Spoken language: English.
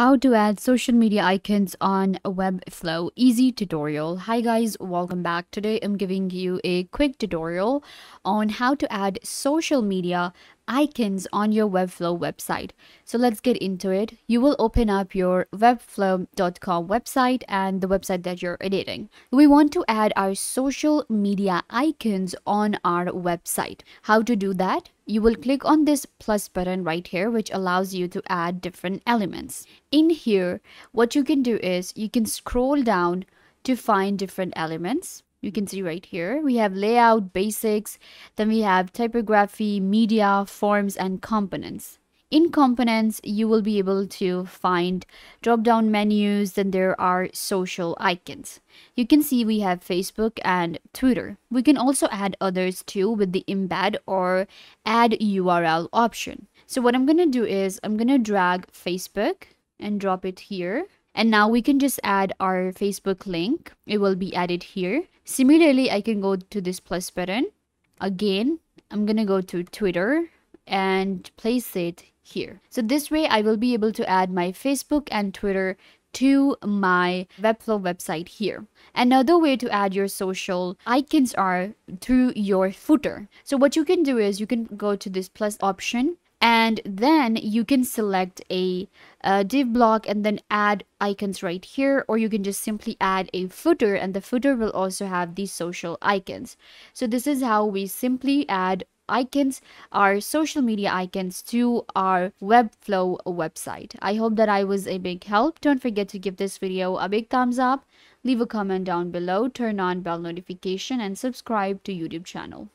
How to add social media icons on Webflow easy tutorial. Hi guys, welcome back. Today I'm giving you a quick tutorial on how to add social media icons on your Webflow website. So let's get into it. You will open up your webflow.com website and the website that you're editing. We want to add our social media icons on our website. How to do that? You will click on this plus button right here, which allows you to add different elements. In here, what you can do is you can scroll down to find different elements you can see right here we have layout basics then we have typography media forms and components in components you will be able to find drop down menus then there are social icons you can see we have facebook and twitter we can also add others too with the embed or add url option so what i'm going to do is i'm going to drag facebook and drop it here and now we can just add our Facebook link. It will be added here. Similarly, I can go to this plus button. Again, I'm going to go to Twitter and place it here. So this way I will be able to add my Facebook and Twitter to my Webflow website here. Another way to add your social icons are through your footer. So what you can do is you can go to this plus option and then you can select a, a, div block and then add icons right here or you can just simply add a footer and the footer will also have these social icons so this is how we simply add icons our social media icons to our webflow website. I hope that i was a big help. Don't forget to give this video a big thumbs up leave a comment down below turn on bell notification and subscribe to youtube channel